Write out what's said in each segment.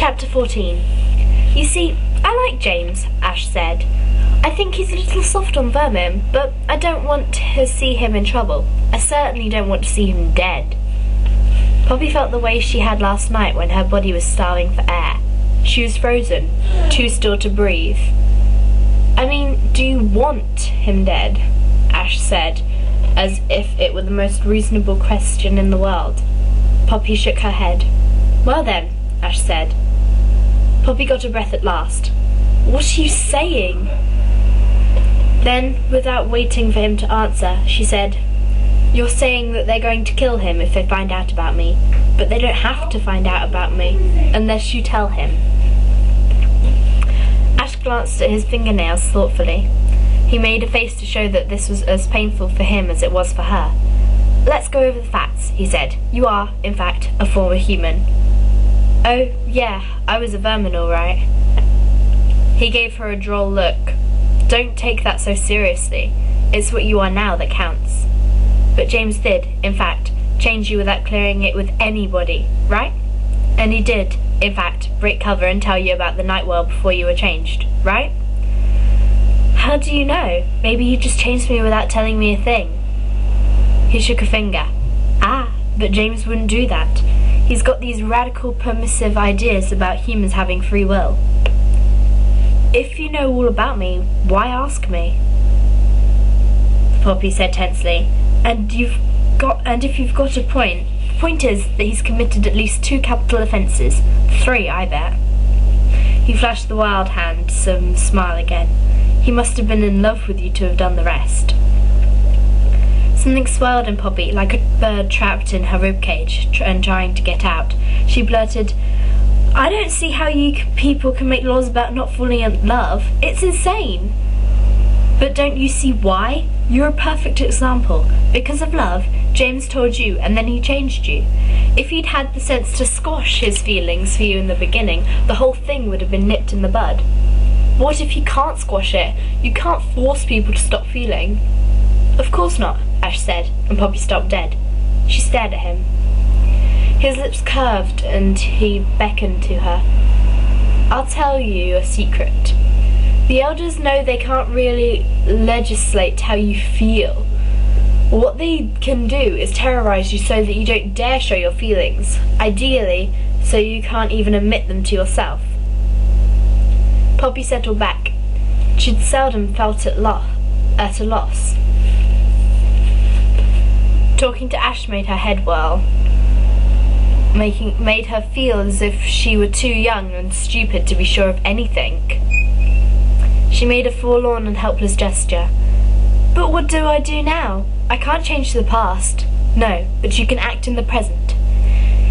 Chapter 14 You see, I like James, Ash said. I think he's a little soft on vermin, but I don't want to see him in trouble. I certainly don't want to see him dead. Poppy felt the way she had last night when her body was starving for air. She was frozen, too still to breathe. I mean, do you want him dead? Ash said, as if it were the most reasonable question in the world. Poppy shook her head. Well then, Ash said. Poppy got a breath at last. What are you saying? Then, without waiting for him to answer, she said, You're saying that they're going to kill him if they find out about me, but they don't have to find out about me unless you tell him. Ash glanced at his fingernails thoughtfully. He made a face to show that this was as painful for him as it was for her. Let's go over the facts, he said. You are, in fact, a former human. Oh, yeah, I was a vermin, all right. He gave her a droll look. Don't take that so seriously. It's what you are now that counts. But James did, in fact, change you without clearing it with anybody, right? And he did, in fact, break cover and tell you about the night world before you were changed, right? How do you know? Maybe you just changed me without telling me a thing. He shook a finger. Ah, but James wouldn't do that. He's got these radical permissive ideas about humans having free will. If you know all about me, why ask me? Poppy said tensely. And you've got and if you've got a point, the point is that he's committed at least two capital offences. Three, I bet. He flashed the wild hand, some smile again. He must have been in love with you to have done the rest. Something swirled in Poppy, like a bird trapped in her ribcage tr- and trying to get out. She blurted, I don't see how you people can make laws about not falling in love. It's insane. But don't you see why? You're a perfect example. Because of love, James told you and then he changed you. If he'd had the sense to squash his feelings for you in the beginning, the whole thing would have been nipped in the bud. What if you can't squash it? You can't force people to stop feeling. Of course not, Ash said, and Poppy stopped dead. She stared at him. His lips curved and he beckoned to her. I'll tell you a secret. The elders know they can't really legislate how you feel. What they can do is terrorize you so that you don't dare show your feelings, ideally, so you can't even admit them to yourself. Poppy settled back. She'd seldom felt at, lo- at a loss. Talking to Ash made her head whirl, making made her feel as if she were too young and stupid to be sure of anything. She made a forlorn and helpless gesture. But what do I do now? I can't change the past. No, but you can act in the present.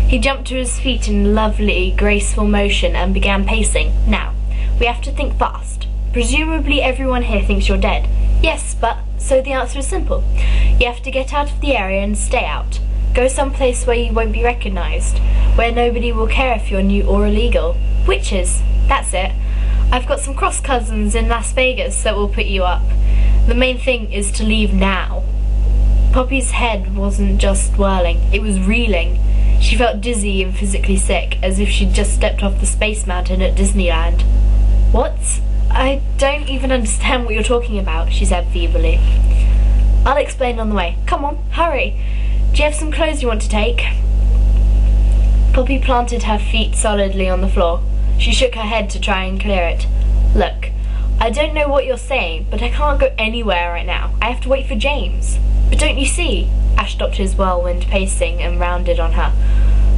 He jumped to his feet in lovely, graceful motion and began pacing. Now, we have to think fast. Presumably everyone here thinks you're dead. Yes, but so the answer is simple. You have to get out of the area and stay out. Go someplace where you won't be recognized, where nobody will care if you're new or illegal. Witches, that's it. I've got some cross cousins in Las Vegas that will put you up. The main thing is to leave now. Poppy's head wasn't just whirling, it was reeling. She felt dizzy and physically sick, as if she'd just stepped off the Space Mountain at Disneyland. What? I don't even understand what you're talking about, she said feebly. I'll explain on the way. Come on, hurry. Do you have some clothes you want to take? Poppy planted her feet solidly on the floor. She shook her head to try and clear it. Look, I don't know what you're saying, but I can't go anywhere right now. I have to wait for James. But don't you see? Ash stopped his whirlwind pacing and rounded on her.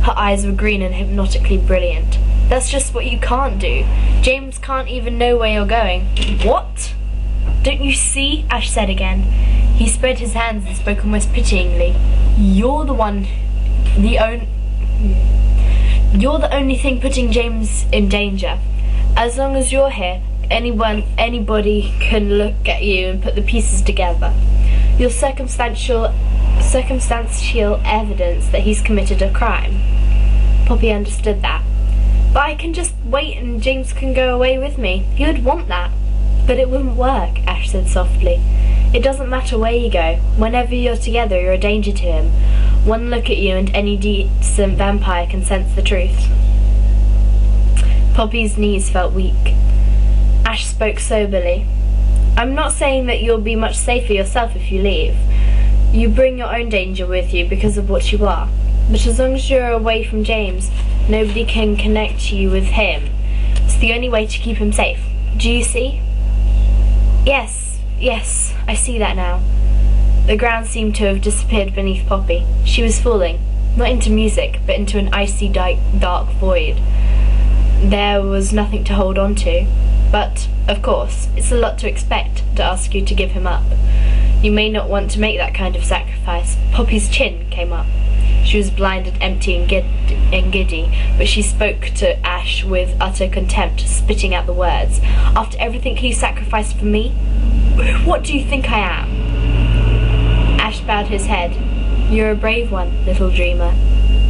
Her eyes were green and hypnotically brilliant. That's just what you can't do. James can't even know where you're going. What? Don't you see? Ash said again. He spread his hands and spoke almost pityingly. You're the one, the only. You're the only thing putting James in danger. As long as you're here, anyone, anybody can look at you and put the pieces together. Your circumstantial, circumstantial evidence that he's committed a crime. Poppy understood that. But I can just wait and James can go away with me. He would want that. But it wouldn't work, Ash said softly. It doesn't matter where you go. Whenever you're together, you're a danger to him. One look at you and any decent vampire can sense the truth. Poppy's knees felt weak. Ash spoke soberly. I'm not saying that you'll be much safer yourself if you leave. You bring your own danger with you because of what you are. But as long as you're away from James, nobody can connect you with him. It's the only way to keep him safe. Do you see? Yes, yes, I see that now. The ground seemed to have disappeared beneath Poppy. She was falling, not into music, but into an icy dark void. There was nothing to hold on to. But, of course, it's a lot to expect to ask you to give him up. You may not want to make that kind of sacrifice. Poppy's chin came up. She was blinded, empty, and, and giddy, but she spoke to Ash with utter contempt, spitting out the words. After everything he sacrificed for me, what do you think I am? Ash bowed his head. You're a brave one, little dreamer.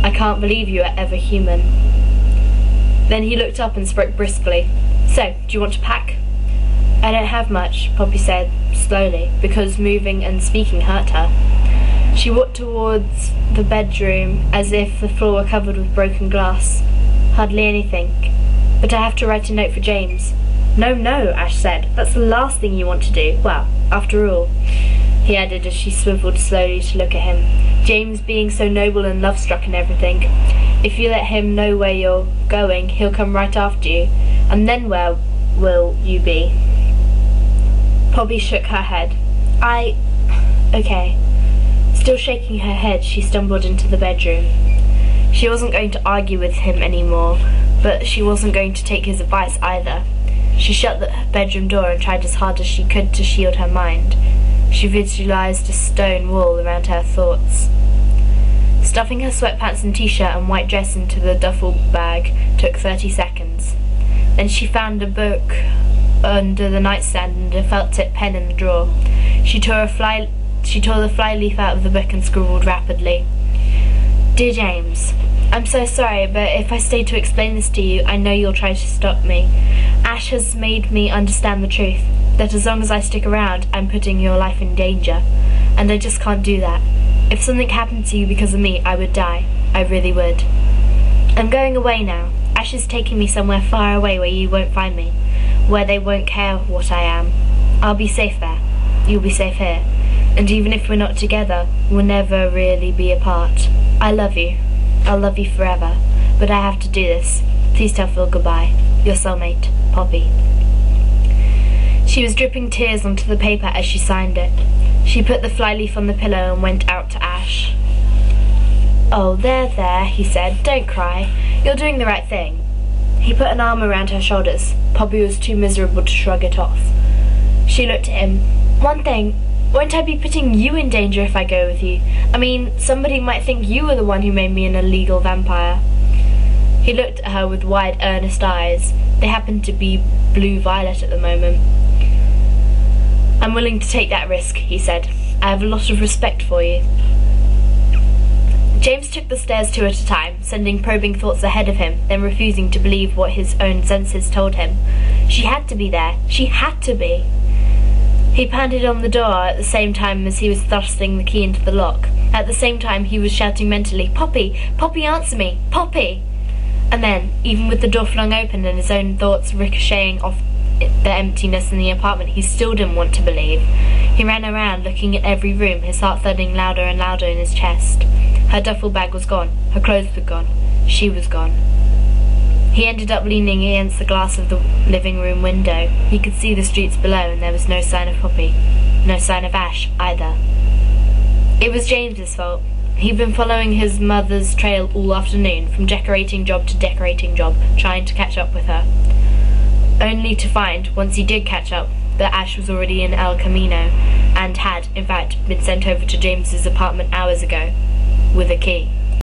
I can't believe you are ever human. Then he looked up and spoke briskly. So, do you want to pack? I don't have much, Poppy said, slowly, because moving and speaking hurt her. She walked towards the bedroom as if the floor were covered with broken glass. Hardly anything. But I have to write a note for James. No, no, Ash said. That's the last thing you want to do. Well, after all, he added as she swiveled slowly to look at him. James being so noble and love-struck and everything. If you let him know where you're going, he'll come right after you. And then where will you be? Poppy shook her head. I... Okay. Still shaking her head, she stumbled into the bedroom. She wasn't going to argue with him anymore, but she wasn't going to take his advice either. She shut the bedroom door and tried as hard as she could to shield her mind. She visualized a stone wall around her thoughts. Stuffing her sweatpants and t-shirt and white dress into the duffel bag took 30 seconds. Then she found a book under the nightstand and a felt-tip pen in the drawer. She tore a fly she tore the flyleaf out of the book and scribbled rapidly. Dear James, I'm so sorry, but if I stay to explain this to you, I know you'll try to stop me. Ash has made me understand the truth, that as long as I stick around, I'm putting your life in danger. And I just can't do that. If something happened to you because of me, I would die. I really would. I'm going away now. Ash is taking me somewhere far away where you won't find me, where they won't care what I am. I'll be safe there. You'll be safe here. And even if we're not together, we'll never really be apart. I love you. I'll love you forever. But I have to do this. Please tell Phil goodbye. Your soulmate, Poppy. She was dripping tears onto the paper as she signed it. She put the flyleaf on the pillow and went out to Ash. Oh, there, there, he said. Don't cry. You're doing the right thing. He put an arm around her shoulders. Poppy was too miserable to shrug it off. She looked at him. One thing, won't I be putting you in danger if I go with you? I mean, somebody might think you were the one who made me an illegal vampire. He looked at her with wide, earnest eyes. They happened to be blue-violet at the moment. I'm willing to take that risk, he said. I have a lot of respect for you. James took the stairs two at a time, sending probing thoughts ahead of him, then refusing to believe what his own senses told him. She had to be there. She had to be. He pounded on the door at the same time as he was thrusting the key into the lock. At the same time, he was shouting mentally, Poppy! Poppy, answer me! Poppy! And then, even with the door flung open and his own thoughts ricocheting off the emptiness in the apartment, he still didn't want to believe. He ran around, looking at every room, his heart thudding louder and louder in his chest. Her duffel bag was gone. Her clothes were gone. She was gone. He ended up leaning against the glass of the living room window. He could see the streets below, and there was no sign of Poppy. No sign of Ash, either. It was James's fault. He'd been following his mother's trail all afternoon, from decorating job to decorating job, trying to catch up with her. Only to find, once he did catch up, that Ash was already in El Camino, and had, in fact, been sent over to James's apartment hours ago, with a key.